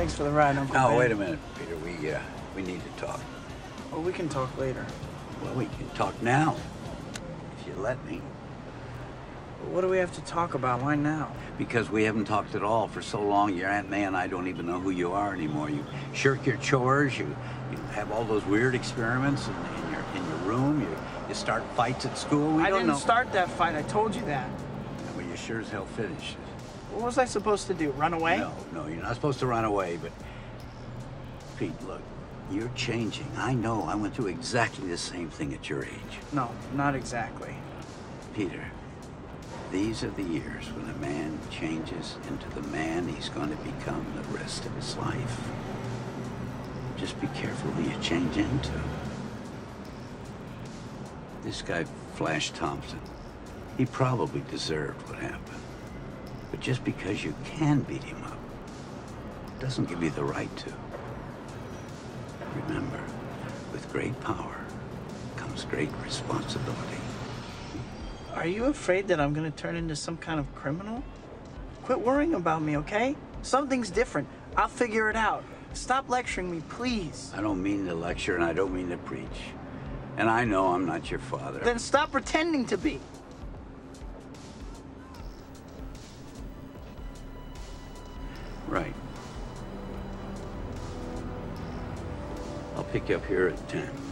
Thanks for the ride, Uncle Oh, Ben. wait a minute, Peter. We, uh, we need to talk. Well, we can talk later. Well, we can talk now. If you let me. What do we have to talk about? Why now? Because we haven't talked at all for so long. Your Aunt May and I don't even know who you are anymore. You shirk your chores. You, you have all those weird experiments in, in your in your room. You, you start fights at school. We I don't didn't know. start that fight. I told you that. Well, you sure as hell finished it. What was I supposed to do? Run away? No, no, you're not supposed to run away, but Pete, look, you're changing. I know. I went through exactly the same thing at your age. No, not exactly. Peter, these are the years when a man changes into the man he's going to become the rest of his life. Just be careful who you change into. This guy, Flash Thompson, he probably deserved what happened. But just because you can beat him up doesn't give you the right to. Remember, with great power comes great responsibility. Are you afraid that I'm gonna turn into some kind of criminal? Quit worrying about me, okay? Something's different. I'll figure it out. Stop lecturing me, please. I don't mean to lecture and I don't mean to preach. And I know I'm not your father. Then stop pretending to be. Pick you up here at 10.